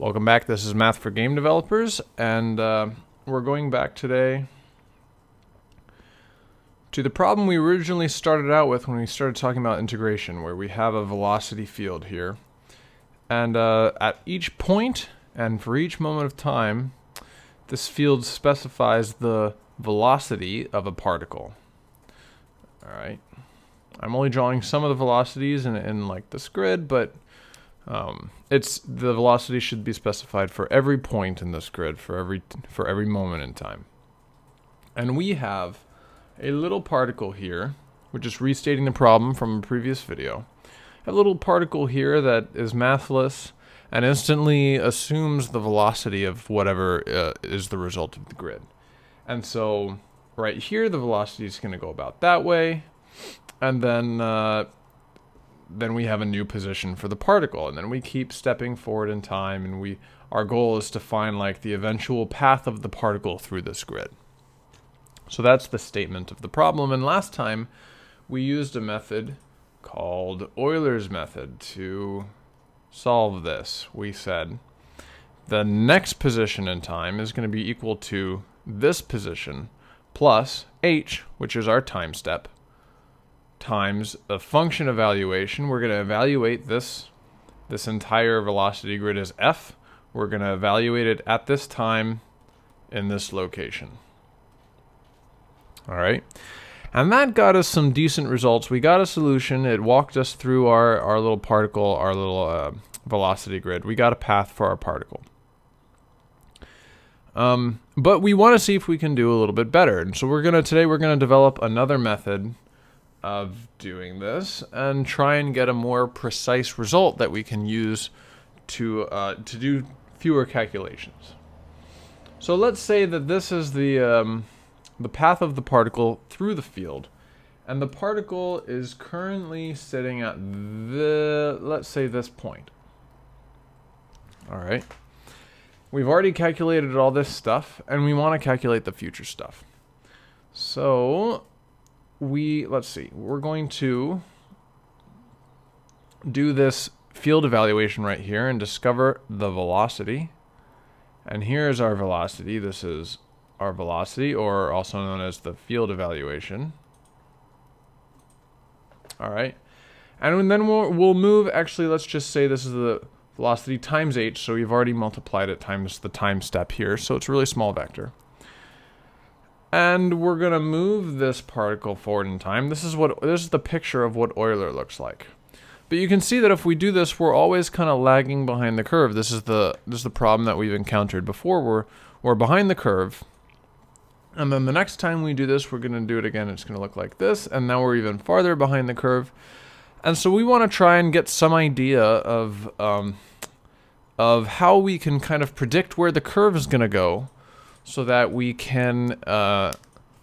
Welcome back. This is Math for Game Developers, and uh, we're going back today to the problem we originally started out with when we started talking about integration, where we have a velocity field here. And uh, at each point, and for each moment of time, this field specifies the velocity of a particle. Alright. I'm only drawing some of the velocities in, in like this grid, but um, it's the velocity should be specified for every point in this grid for every for every moment in time. And we have a little particle here, which is restating the problem from a previous video. A little particle here that is massless and instantly assumes the velocity of whatever uh, is the result of the grid. And so right here, the velocity is going to go about that way. And then uh, then we have a new position for the particle and then we keep stepping forward in time and we our goal is to find like the eventual path of the particle through this grid. So that's the statement of the problem and last time we used a method called Euler's method to solve this. We said the next position in time is going to be equal to this position plus h, which is our time step, times a function evaluation. We're going to evaluate this, this entire velocity grid as f. We're going to evaluate it at this time in this location. All right. And that got us some decent results. We got a solution. It walked us through our, our little particle, our little uh, velocity grid. We got a path for our particle. Um, but we want to see if we can do a little bit better. And so we're going to, today we're going to develop another method of doing this and try and get a more precise result that we can use to, uh, to do fewer calculations. So let's say that this is the, um, the path of the particle through the field. And the particle is currently sitting at the, let's say this point. All right. We've already calculated all this stuff, and we want to calculate the future stuff. So we, let's see, we're going to do this field evaluation right here and discover the velocity. And here is our velocity. This is our velocity, or also known as the field evaluation. All right. And then we'll, we'll move, actually, let's just say this is the velocity times h, so we've already multiplied it times the time step here, so it's a really small vector. And we're going to move this particle forward in time. This is what this is the picture of what Euler looks like. But you can see that if we do this, we're always kind of lagging behind the curve. This is the this is the problem that we've encountered before. We're we're behind the curve. And then the next time we do this, we're going to do it again. It's going to look like this. And now we're even farther behind the curve. And so we want to try and get some idea of um, of how we can kind of predict where the curve is going to go so that we can uh,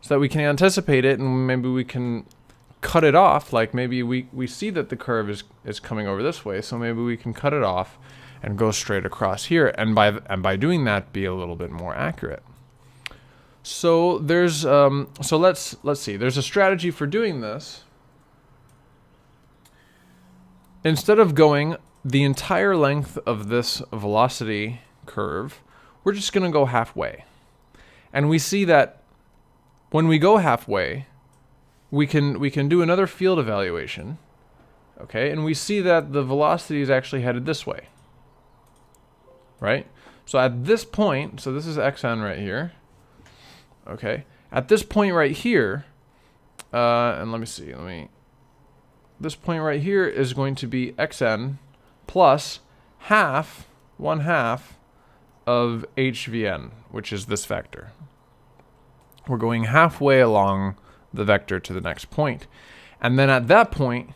so that we can anticipate it and maybe we can cut it off. Like maybe we, we see that the curve is, is coming over this way so maybe we can cut it off and go straight across here and by and by doing that be a little bit more accurate. So there's um, so let's let's see. There's a strategy for doing this. Instead of going the entire length of this velocity curve we're just going to go halfway and we see that when we go halfway, we can we can do another field evaluation. Okay, and we see that the velocity is actually headed this way. Right? So at this point, so this is xn right here. Okay, at this point right here, uh, and let me see, let me, this point right here is going to be xn plus half, one half of hvn, which is this vector. We're going halfway along the vector to the next point. And then at that point,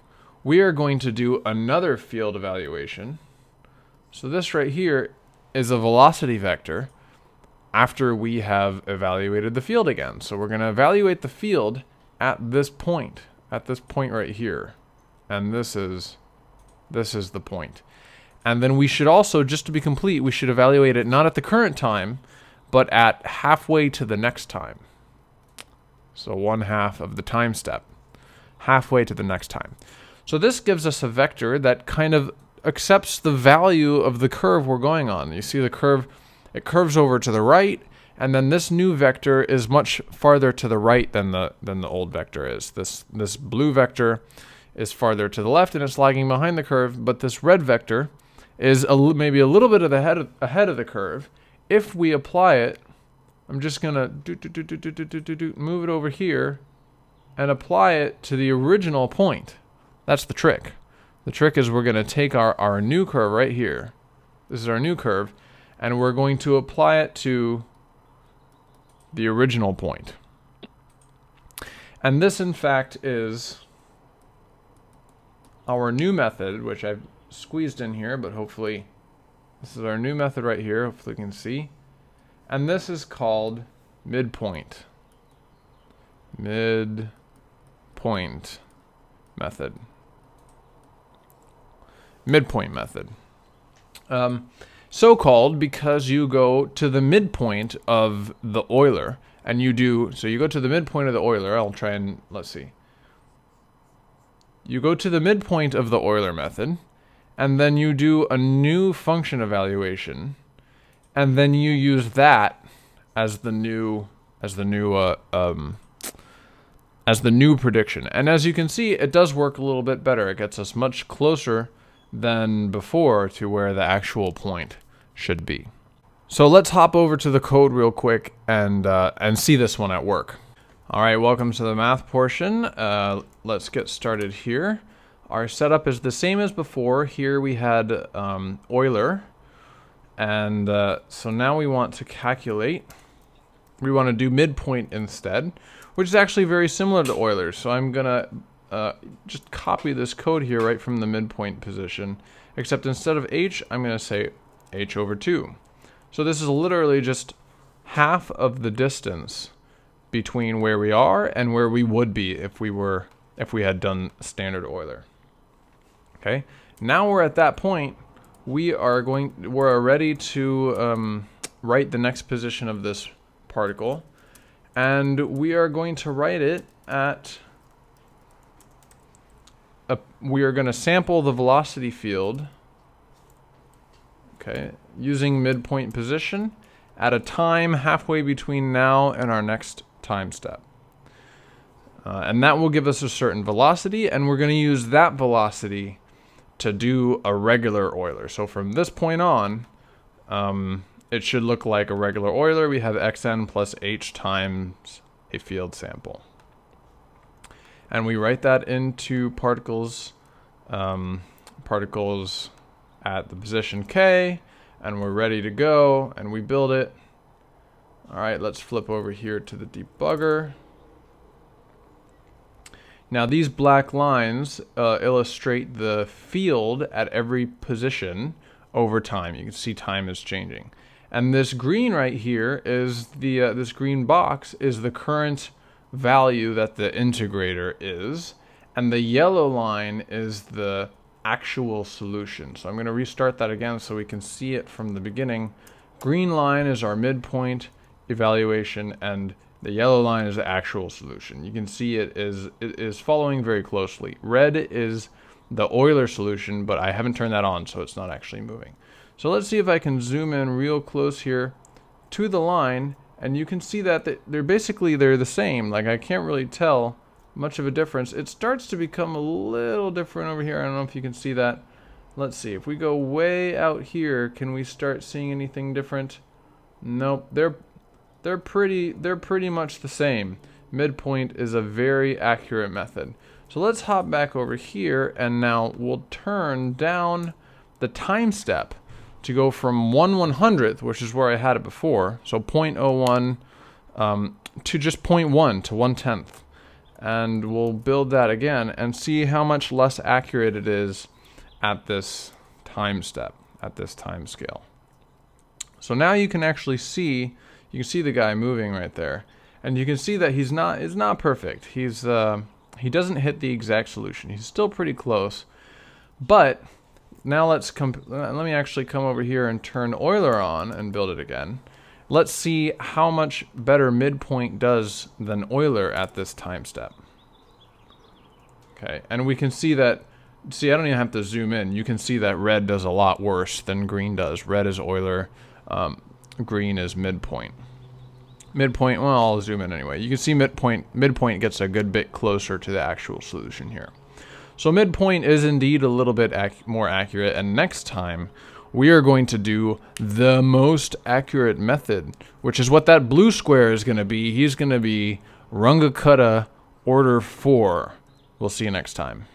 we are going to do another field evaluation. So this right here is a velocity vector after we have evaluated the field again. So we're going to evaluate the field at this point, at this point right here. And this is this is the point. And then we should also, just to be complete, we should evaluate it not at the current time, but at halfway to the next time. So one half of the time step, halfway to the next time. So this gives us a vector that kind of accepts the value of the curve we're going on. You see the curve, it curves over to the right, and then this new vector is much farther to the right than the than the old vector is. This this blue vector is farther to the left and it's lagging behind the curve, but this red vector is a, maybe a little bit of the head of, ahead of the curve. If we apply it, I'm just gonna do, do, do, do, do, do, do, do, move it over here and apply it to the original point. That's the trick. The trick is we're gonna take our, our new curve right here. This is our new curve, and we're going to apply it to the original point. And this, in fact, is our new method, which I've squeezed in here, but hopefully this is our new method right here. Hopefully you can see. And this is called midpoint. Midpoint method. Midpoint method. Um, so called because you go to the midpoint of the Euler and you do, so you go to the midpoint of the Euler. I'll try and, let's see. You go to the midpoint of the Euler method and then you do a new function evaluation and then you use that as the new as the new uh, um, as the new prediction. And as you can see, it does work a little bit better. It gets us much closer than before to where the actual point should be. So let's hop over to the code real quick and, uh, and see this one at work. All right, welcome to the math portion. Uh, let's get started here. Our setup is the same as before. Here we had um, Euler. And uh, so now we want to calculate. We want to do midpoint instead, which is actually very similar to Euler. So I'm going to uh, just copy this code here right from the midpoint position, except instead of h, I'm going to say h over 2. So this is literally just half of the distance between where we are and where we would be if we were if we had done standard Euler. Okay, now we're at that point. We are going. We're ready to um, write the next position of this particle, and we are going to write it at a, we are going to sample the velocity field okay using midpoint position at a time halfway between now and our next time step uh, and that will give us a certain velocity and we're going to use that velocity to do a regular Euler so from this point on um, it should look like a regular Euler we have xn plus h times a field sample. And we write that into particles um, particles at the position k and we're ready to go and we build it. All right let's flip over here to the debugger now these black lines uh, illustrate the field at every position over time you can see time is changing and this green right here is the uh, this green box is the current value that the integrator is, and the yellow line is the actual solution. So I'm going to restart that again so we can see it from the beginning. Green line is our midpoint evaluation, and the yellow line is the actual solution. You can see it is, it is following very closely. Red is the Euler solution, but I haven't turned that on, so it's not actually moving. So let's see if I can zoom in real close here to the line and you can see that they're basically they're the same. Like I can't really tell much of a difference. It starts to become a little different over here. I don't know if you can see that. Let's see. If we go way out here can we start seeing anything different? Nope. They're they're pretty they're pretty much the same midpoint is a very accurate method so let's hop back over here and now we'll turn down the time step to go from 1 100th, which is where I had it before, so 0.01 um, to just 0.1 to 1 tenth. And we'll build that again and see how much less accurate it is at this time step, at this time scale. So now you can actually see, you can see the guy moving right there. And you can see that he's not, is not perfect. He's, uh, he doesn't hit the exact solution. He's still pretty close. But now let's come, let me actually come over here and turn Euler on and build it again. Let's see how much better midpoint does than Euler at this time step. Okay, and we can see that see, I don't even have to zoom in. You can see that red does a lot worse than green does. Red is Euler, um, green is midpoint. Midpoint, well, I'll zoom in anyway. You can see midpoint, midpoint gets a good bit closer to the actual solution here. So midpoint is indeed a little bit ac more accurate, and next time we are going to do the most accurate method, which is what that blue square is going to be. He's going to be Runge Kutta Order 4. We'll see you next time.